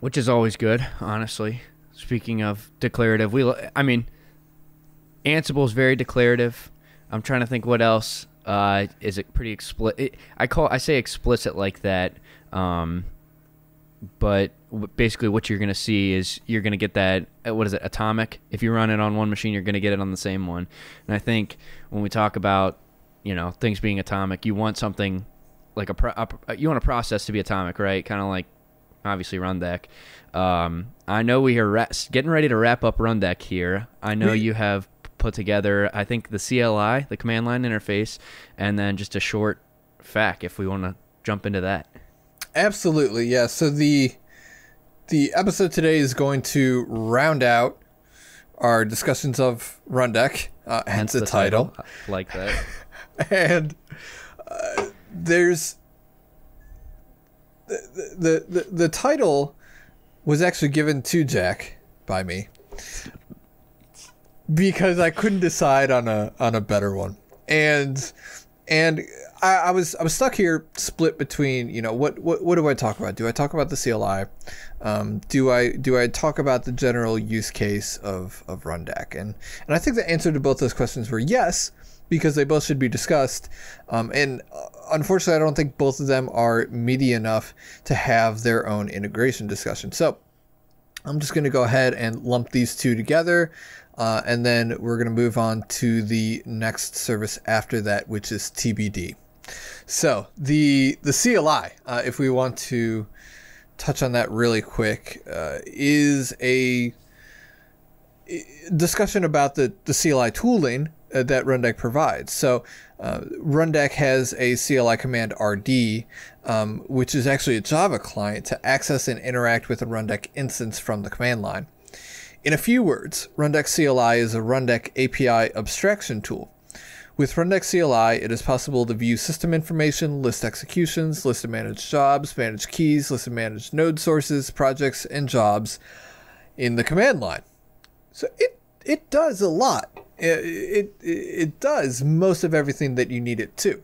which is always good, honestly. Speaking of declarative, we I mean, Ansible is very declarative. I'm trying to think what else. Uh, is it pretty explicit? I call I say explicit like that. Um, but basically, what you're going to see is you're going to get that uh, what is it atomic? If you run it on one machine, you're going to get it on the same one. And I think when we talk about you know things being atomic, you want something like a, pro- a you want a process to be atomic, right? Kind of like obviously Rundeck. Um, I know we are ra- getting ready to wrap up Rundeck here. I know you have put together, I think, the CLI, the command line interface, and then just a short FAQ if we want to jump into that. Absolutely, yeah. So the the episode today is going to round out our discussions of Rundeck, uh, hence, hence the, the title. title. like that. and uh, there's the, the the title was actually given to Jack by me because I couldn't decide on a on a better one, and and I, I, was I was stuck here, split between you know what what what do I talk about? Do I talk about the CLI? Um, do I do I talk about the general use case of of Rundeck? And and I think the answer to both those questions were yes, because they both should be discussed. Um, and uh, unfortunately, I don't think both of them are meaty enough to have their own integration discussion. So I'm just going to go ahead and lump these two together. Uh, and then we're going to move on to the next service after that, which is TBD. So the the CLI, uh, if we want to touch on that really quick, uh, is a discussion about the, the CLI tooling uh, that Rundeck provides. So uh, Rundeck has a CLI command RD, um, which is actually a Java client to access and interact with a Rundeck instance from the command line. In a few words, Rundeck CLI is a Rundeck API abstraction tool. With Rundeck CLI, it is possible to view system information, list executions, list of managed jobs, manage keys, list of managed node sources, projects, and jobs in the command line. So it it does a lot. It, it, it does most of everything that you need it to.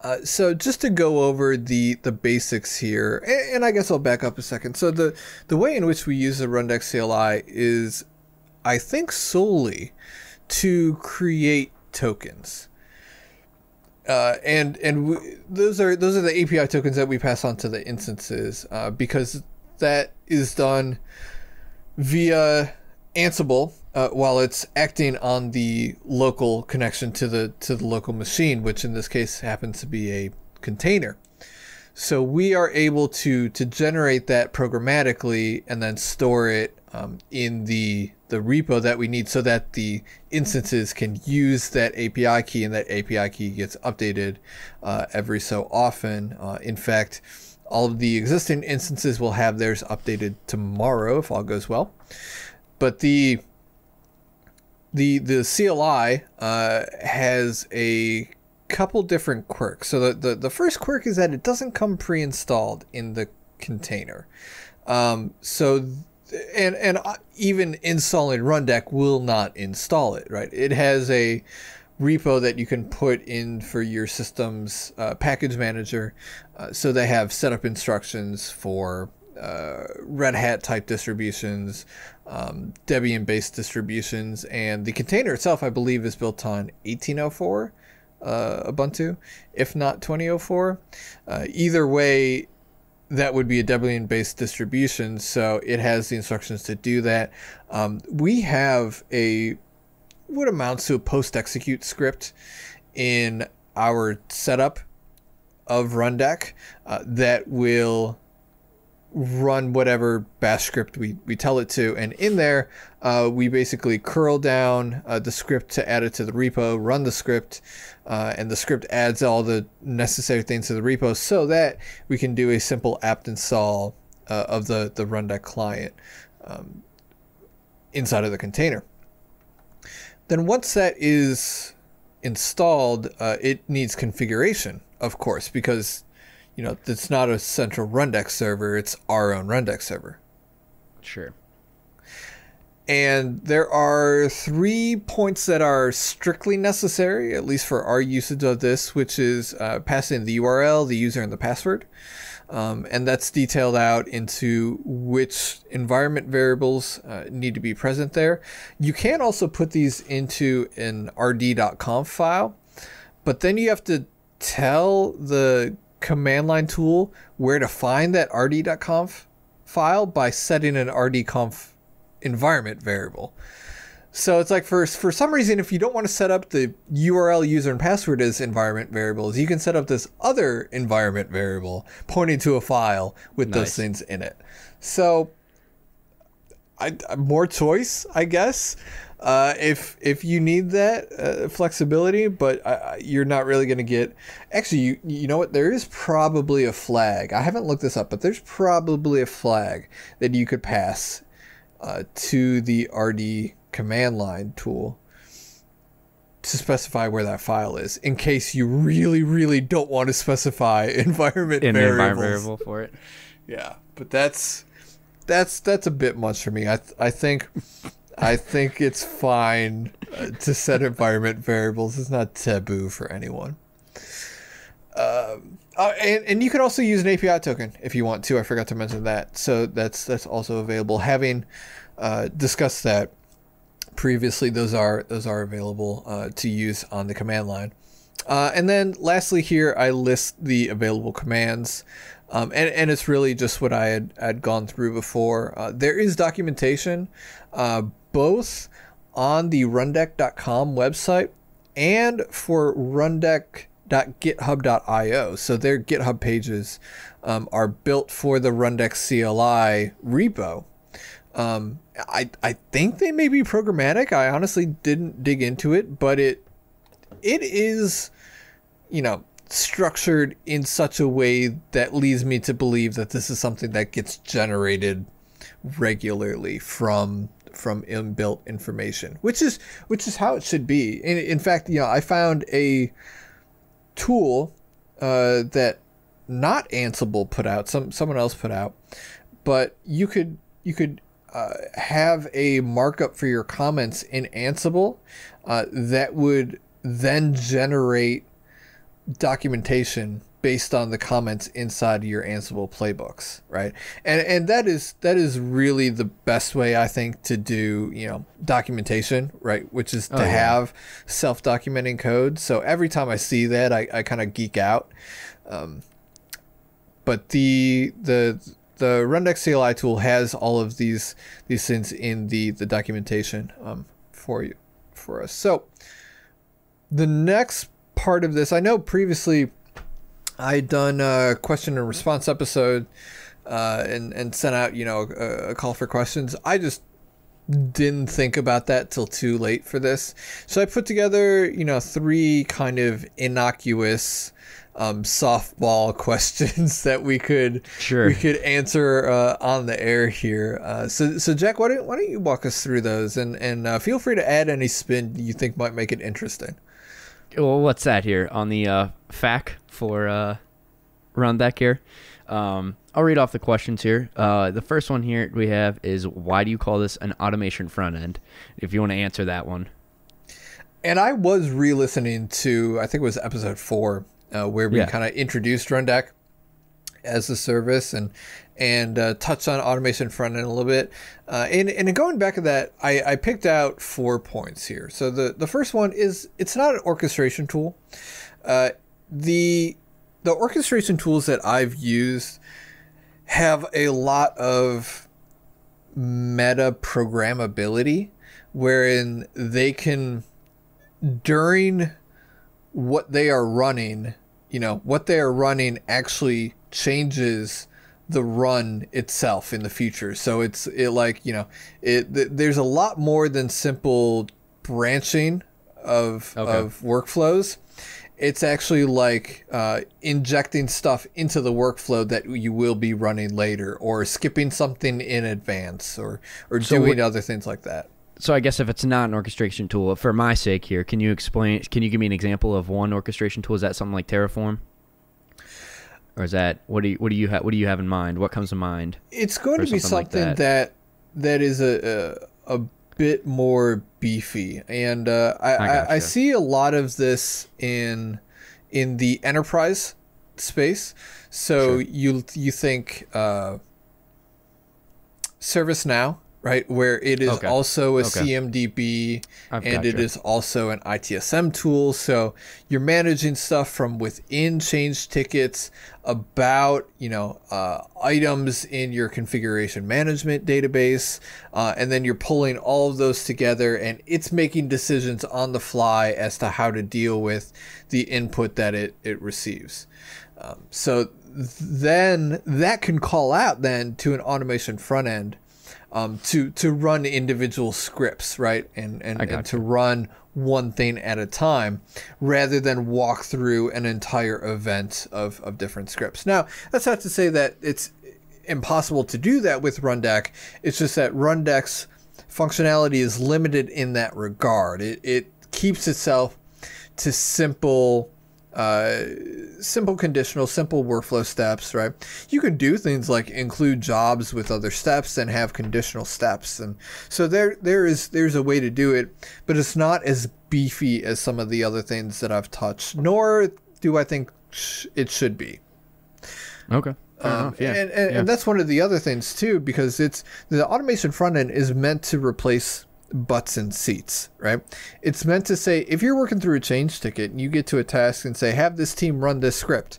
Uh, so just to go over the the basics here, and, and, I guess I'll back up a second. So the the way in which we use the Rundeck CLI is, I think, solely to create tokens. Uh, and and we, those are those are the API tokens that we pass on to the instances uh, because that is done via Ansible uh, while it's acting on the local connection to the to the local machine, which in this case happens to be a container. So we are able to to generate that programmatically and then store it um, in the the repo that we need, so that the instances can use that API key, and that API key gets updated uh, every so often. Uh, in fact, all of the existing instances will have theirs updated tomorrow if all goes well. But the the the CLI uh, has a couple different quirks. So the, the, the first quirk is that it doesn't come pre-installed in the container. Um, so and and even installing Rundeck will not install it. Right? It has a repo that you can put in for your system's uh, package manager. Uh, so they have setup instructions for uh, Red Hat type distributions, um, Debian based distributions, and the container itself, I believe, is built on 1804 uh, Ubuntu, if not 2004. Uh, either way, that would be a Debian based distribution, so it has the instructions to do that. Um, we have a what amounts to a post execute script in our setup of Rundeck uh, that will run whatever bash script we, we tell it to. And in there, uh, we basically curl down uh, the script to add it to the repo, run the script, uh, and the script adds all the necessary things to the repo so that we can do a simple apt install uh, of the, the Rundeck client um, inside of the container. Then once that is installed, uh, it needs configuration, of course, because you know, it's not a central Rundeck server, it's our own Rundeck server. Sure. and there are three points that are strictly necessary, at least for our usage of this, which is uh, passing the URL, the user, and the password. Um, and that's detailed out into which environment variables uh, need to be present there. You can also put these into an rd.conf file, but then you have to tell the command line tool where to find that rd.conf file by setting an rdconf environment variable. So it's like for for some reason, if you don't want to set up the URL, user, and password as environment variables, you can set up this other environment variable pointing to a file with nice. those things in it. So, I, more choice, I guess. Uh, if if you need that uh, flexibility, but uh, you're not really going to get. Actually, you you know what? There is probably a flag. I haven't looked this up, but there's probably a flag that you could pass uh, to the RD command line tool to specify where that file is in case you really really don't want to specify environment An variables. environment variable for it yeah but that's that's that's a bit much for me i th- i think i think it's fine uh, to set environment variables it's not taboo for anyone um, uh, and, and you can also use an API token if you want to. I forgot to mention that. So that's that's also available. Having uh, discussed that, previously, those are those are available uh, to use on the command line. Uh, and then lastly, here I list the available commands, um, and and it's really just what I had had gone through before. Uh, there is documentation, both on the rundeck.com website and for rundeck.github.io. So their GitHub pages um, are built for the Rundeck CLI repo. Um, I I think they may be programmatic. I honestly didn't dig into it, but it it is, you know, structured in such a way that leads me to believe that this is something that gets generated regularly from from inbuilt information, which is which is how it should be. In, in fact, you know, I found a tool uh, that not Ansible put out, some someone else put out, but you could you could uh, have a markup for your comments in Ansible uh, that would then generate documentation based on the comments inside your Ansible playbooks, right? And and that is that is really the best way I think to do you know documentation, right? Which is to oh, yeah. have self-documenting code. So every time I see that, I, I kind of geek out. Um, but the the the Rundeck CLI tool has all of these these things in the the documentation um, for you for us. So the next part of this, I know previously I had done a question and response episode uh, and and sent out you know a, a call for questions. I just didn't think about that till too late for this. So I put together, you know, three kind of innocuous um, softball questions that we could sure. we could answer uh, on the air here. Uh, so so Jack, why don't why don't you walk us through those and and uh, feel free to add any spin you think might make it interesting. Well, what's that here on the uh, FAQ for uh, Rundeck here? Um, I'll read off the questions here. Uh, the first one here we have is why do you call this an automation front end? If you want to answer that one. And I was re-listening to I think it was episode four uh, where we yeah. kind of introduced Rundeck as a service and and uh, touched on automation front end a little bit. Uh, and and going back to that, I, I picked out four points here. So the the first one is it's not an orchestration tool. Uh, the the orchestration tools that I've used have a lot of meta programmability, wherein they can during what they are running you know what they are running actually changes the run itself in the future so it's it like you know it th- there's a lot more than simple branching of okay. of workflows it's actually like uh, injecting stuff into the workflow that you will be running later or skipping something in advance or or so doing other things like that so I guess if it's not an orchestration tool, for my sake here, can you explain? Can you give me an example of one orchestration tool? Is that something like Terraform, or is that what do you what do you have what do you have in mind? What comes to mind? It's going to be something like that. that. that is a, a, a bit more beefy, and uh, I, I, gotcha. I see a lot of this in in the enterprise space. So Sure. you you think uh, ServiceNow, right, where it is Okay. also a Okay. CMDB I've and it gotcha. is also an ITSM tool. So you're managing stuff from within change tickets about you know uh, items in your configuration management database, uh, and then you're pulling all of those together, and it's making decisions on the fly as to how to deal with the input that it it receives. Um, so then that can call out then to an automation front end um, to to run individual scripts, right, and and, and to run one thing at a time, rather than walk through an entire event of of different scripts. Now, that's not to say that it's impossible to do that with Rundeck. It's just that Rundeck's functionality is limited in that regard. It it keeps itself to simple uh, simple conditional, simple workflow steps, right? You can do things like include jobs with other steps and have conditional steps, and so there there is there's a way to do it, but it's not as beefy as some of the other things that I've touched. Nor do I think sh- it should be. Okay. Um, yeah. and, and, yeah. and that's one of the other things too, because it's the automation front end is meant to replace butts and seats, right? It's meant to say if you're working through a change ticket and you get to a task and say, have this team run this script,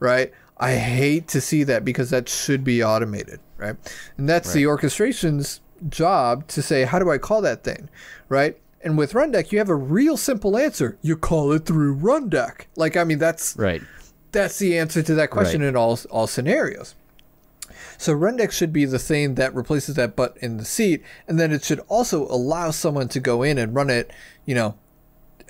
right? I hate to see that because that should be automated, right? And that's the orchestration's job to say, how do I call that thing, right? And with Rundeck, you have a real simple answer. You call it through Rundeck. Like, I mean, that's right. that's the answer to that question Right. in all all scenarios. So Rundeck should be the thing that replaces that butt in the seat, and then it should also allow someone to go in and run it, you know,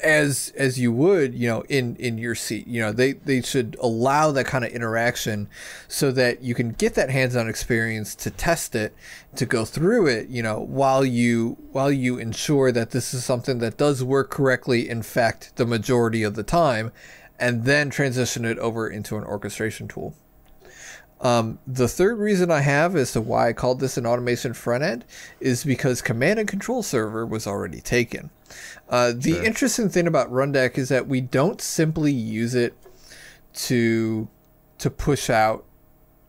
as as you would, you know, in in your seat. You know, they they should allow that kind of interaction so that you can get that hands-on experience to test it, to go through it, you know, while you while you ensure that this is something that does work correctly in fact the majority of the time and then transition it over into an orchestration tool. Um, the third reason I have as to why I called this an automation front end is because command and control server was already taken. Uh, the interesting thing about Rundeck is that we don't simply use it to to push out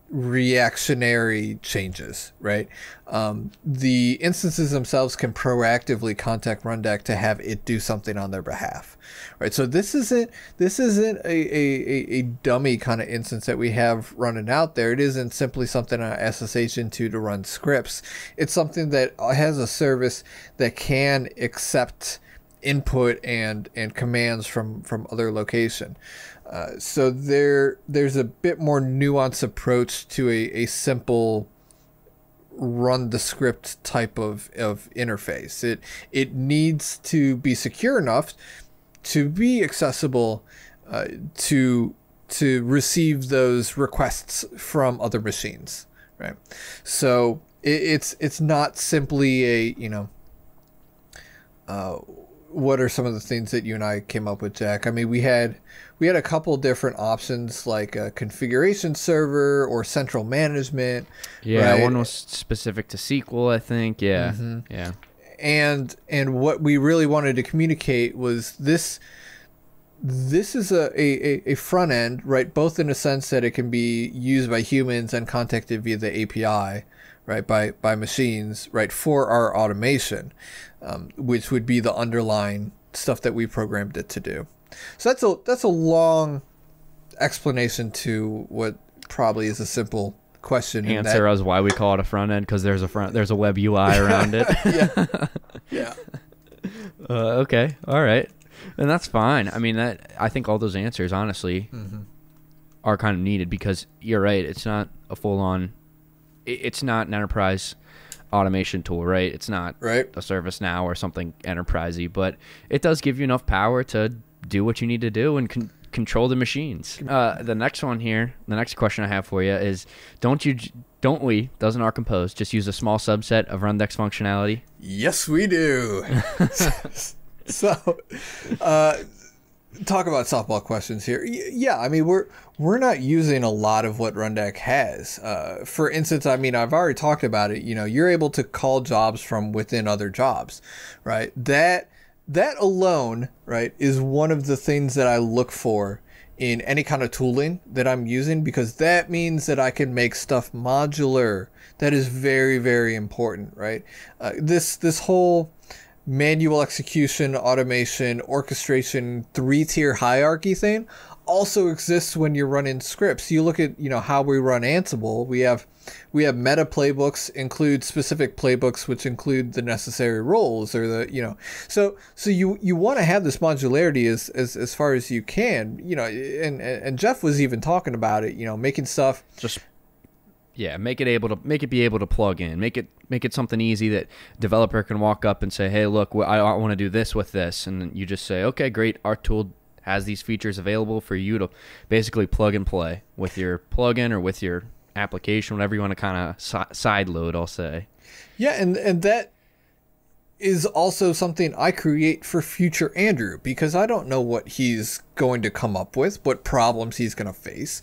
reactionary changes, right? Um, the instances themselves can proactively contact Rundeck to have it do something on their behalf, right? So this isn't this isn't a, a, a, dummy kind of instance that we have running out there. It isn't simply something on SSH into to run scripts. It's something that has a service that can accept input and and commands from from other location. Uh, so there there's a bit more nuanced approach to a, a simple run the script type of, of interface. It it needs to be secure enough to be accessible uh, to to receive those requests from other machines, right? So it, it's it's not simply a you know. Uh, what are some of the things that you and I came up with, Jack? I mean, we had we had a couple different options like a configuration server or central management. Yeah, right? one was specific to SQL, I think. Yeah. Mm-hmm. Yeah. and and what we really wanted to communicate was this this is a, a, a front end right both in a sense that it can be used by humans and contacted via the api right by by machines right for our automation um, which would be the underlying stuff that we programmed it to do so that's a that's a long explanation to what probably is a simple question in that- Answer as why we call it a front end because there's a front there's a web UI around it. yeah yeah Uh, okay, all right, and that's fine. I mean, that I think all those answers honestly Mm-hmm. are kind of needed because you're right. It's not a full on. It's not an enterprise automation tool, right? It's not right a ServiceNow or something enterprisey, but it does give you enough power to do what you need to do and con- control the machines. Uh, the next one here, the next question I have for you is: Don't you, don't we, doesn't OurCompose just use a small subset of Rundeck's functionality? Yes, we do. so, uh, talk about softball questions here. Yeah, I mean we're we're not using a lot of what Rundeck has. Uh, for instance, I mean I've already talked about it. You know, you're able to call jobs from within other jobs, right? That that alone, right, is one of the things that I look for in any kind of tooling that I'm using because that means that I can make stuff modular. That is very very important, right? Uh, this this whole manual execution, automation, orchestration, three tier hierarchy thing also exists when you're running scripts. You look at, you know, how we run Ansible. We have we have meta playbooks include specific playbooks which include the necessary roles or the, you know. So so you you want to have this modularity as, as as far as you can, you know, and and Jeff was even talking about it, you know, making stuff just yeah, make it able to make it be able to plug in. Make it make it something easy that developer can walk up and say, "Hey, look, I, want to do this with this," and you just say, "Okay, great. Our tool has these features available for you to basically plug and play with your plugin or with your application, whatever you want to kind of si- side load." I'll say. Yeah, and and that is also something I create for future Andrew because I don't know what he's going to come up with, what problems he's going to face.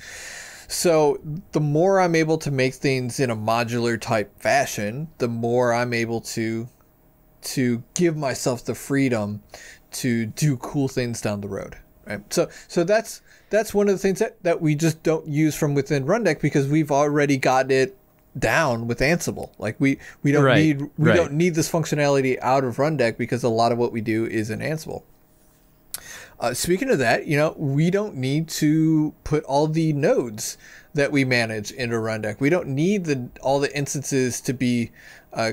So the more I'm able to make things in a modular type fashion, the more I'm able to to give myself the freedom to do cool things down the road. Right. So so that's that's one of the things that, that we just don't use from within Rundeck because we've already got it down with Ansible. Like we we don't right, need we right. don't need this functionality out of Rundeck because a lot of what we do is in Ansible. Uh, speaking of that, you know, we don't need to put all the nodes that we manage into Rundeck. We don't need the all the instances to be uh,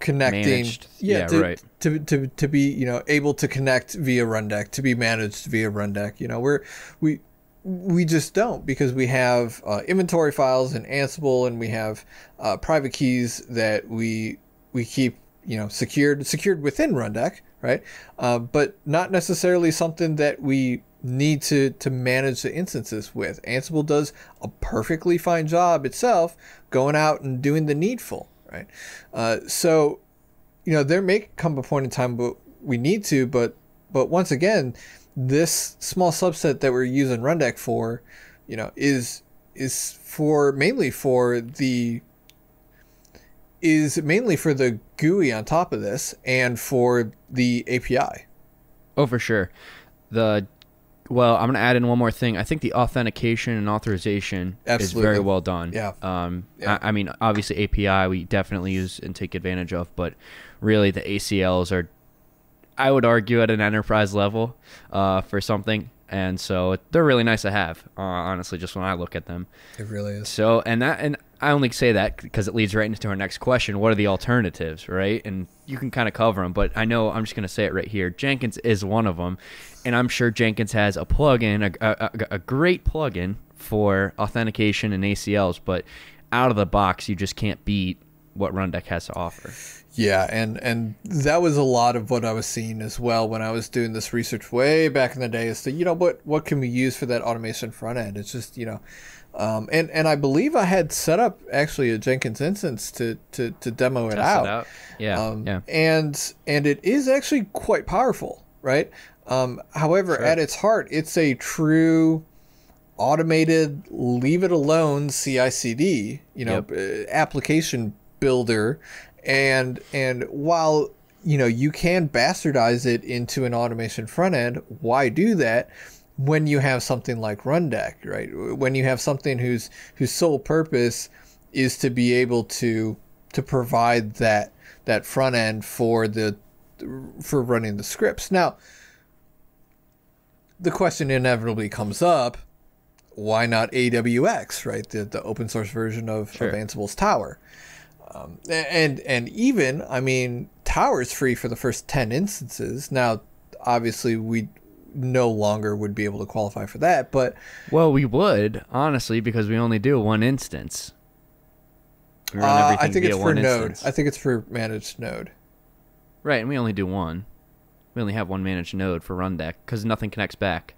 connecting. Managed. Yeah, yeah to, right. To, to, to be you know able to connect via Rundeck, to be managed via Rundeck. You know, we're we we just don't because we have uh, inventory files in Ansible and we have uh, private keys that we we keep you know secured secured within Rundeck right? Uh, but not necessarily something that we need to to manage the instances with. Ansible does a perfectly fine job itself going out and doing the needful, right? Uh, so, you know, there may come a point in time but we need to, but but once again, this small subset that we're using Rundeck for, you know, is is for mainly for the is mainly for the GUI on top of this and for the API. Oh, for sure. The well, I'm going to add in one more thing. I think the authentication and authorization Absolutely. is very well done. Yeah. Um, yeah. I, I, mean, obviously API we definitely use and take advantage of, but really the ACLs are, I would argue, at an enterprise level uh, for something and so they're really nice to have. Uh, honestly, just when I look at them, it really is. So, and that, and I only say that because it leads right into our next question: What are the alternatives, right? And you can kind of cover them, but I know I'm just going to say it right here. Jenkins is one of them, and I'm sure Jenkins has a plugin, a, a, a great plugin for authentication and ACLs, but out of the box, you just can't beat what Rundeck has to offer. Yeah, and and that was a lot of what I was seeing as well when I was doing this research way back in the day. Is to you know what what can we use for that automation front end? It's just you know, um, and and I believe I had set up actually a Jenkins instance to to, to demo it out. it out. Yeah, um, yeah, and and it is actually quite powerful, right? Um, however, sure. at its heart, it's a true automated leave it alone CI/CD, you know, yep. Uh, application builder and and while you know you can bastardize it into an automation front end why do that when you have something like rundeck right when you have something whose whose sole purpose is to be able to to provide that that front end for the for running the scripts now the question inevitably comes up why not AWX, right? The, the open source version of, sure. of Ansible's Tower. Um, and and even I mean, Tower is free for the first ten instances. Now, obviously, we no longer would be able to qualify for that, but well, we would honestly because we only do one instance. Uh, I think it's for node. Instance. I think it's for managed node. Right, and we only do one. We only have one managed node for Rundeck because nothing connects back.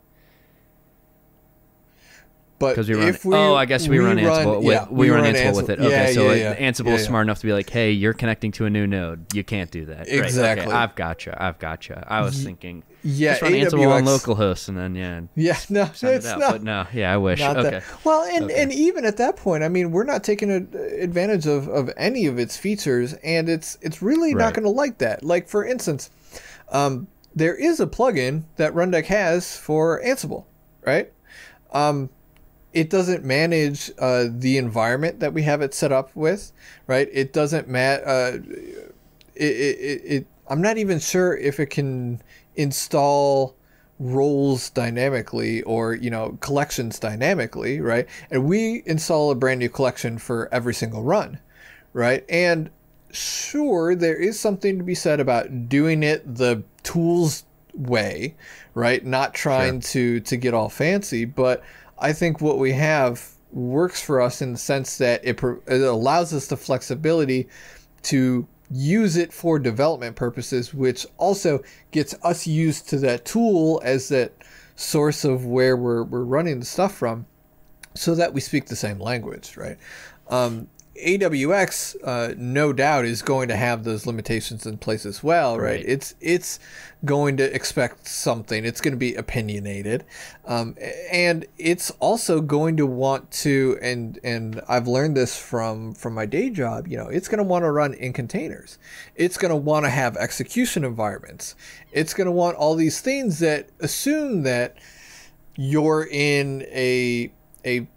But Because we run. if we, oh, I guess we, run Ansible. with, yeah, we, run, Ansible, with it. Okay, Yeah, so yeah. Ansible is smart enough to be like, "Hey, you're connecting to a new node. You can't do that." Right, okay, Exactly. I've gotcha. I've gotcha. I was thinking, Yeah, just run Ansible on localhost, and then yeah, Yeah, no, it's it out. not. But no, yeah, I wish. okay. that. Well, and, Okay. and even at that point, I mean, we're not taking a, advantage of, of any of its features, and it's it's really not going to like that. Like for instance, um, there is a plugin that Rundeck has for Ansible, right? Um, it doesn't manage uh, the environment that we have it set up with, right? It doesn't ma- uh, it, it, it, it I'm not even sure if it can install roles dynamically or you know collections dynamically right? And we install a brand new collection for every single run right? And sure there is something to be said about doing it the tools way right? Not trying to to get all fancy but i think what we have works for us in the sense that it, it allows us the flexibility to use it for development purposes, which also gets us used to that tool as that source of where we're, we're running the stuff from so that we speak the same language, right? Um, AWX, uh, no doubt, is going to have those limitations in place as well, right? Right. It's it's going to expect something. It's going to be opinionated, um, and it's also going to want to. And and I've learned this from from my day job. You know, it's going to want to run in containers. It's going to want to have execution environments. It's going to want all these things that assume that you're in a a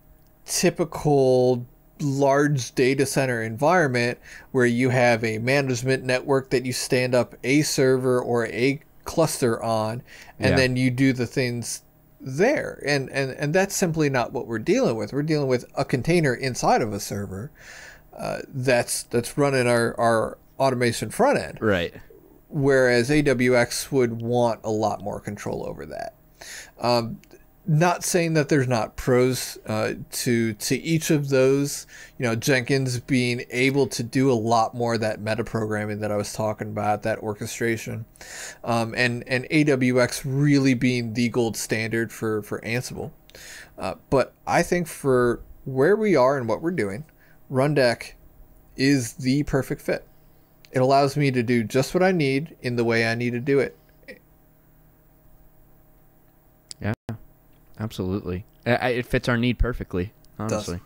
typical large data center environment where you have a management network that you stand up a server or a cluster on and Yeah. then you do the things there and, and and that's simply not what we're dealing with we're dealing with a container inside of a server uh, that's that's running our our automation front end Right. whereas AWX would want a lot more control over that. Um, not saying that there's not pros uh, to to each of those. You know, Jenkins being able to do a lot more of that meta programming that I was talking about, that orchestration, um, and and AWX really being the gold standard for for Ansible. Uh, but I think for where we are and what we're doing, Rundeck is the perfect fit. It allows me to do just what I need in the way I need to do it. Absolutely. It fits our need perfectly. Honestly.